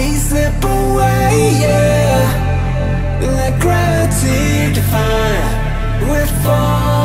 me slip away, yeah. Let gravity define, we're falling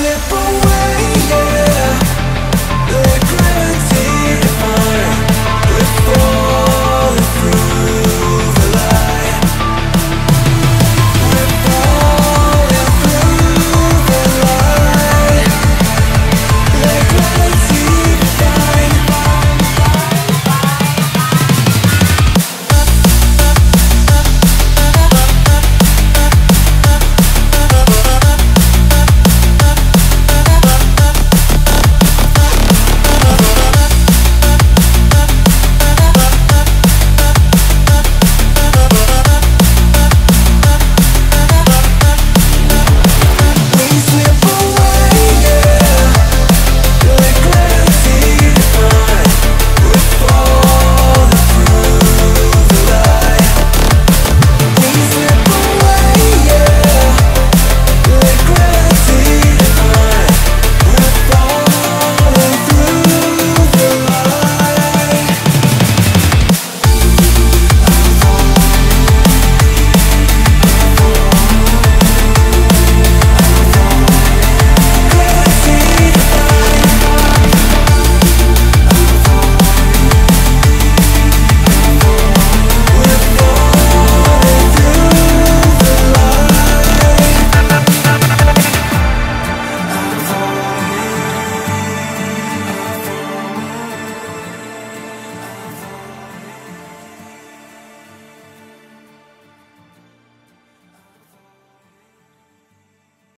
slip away.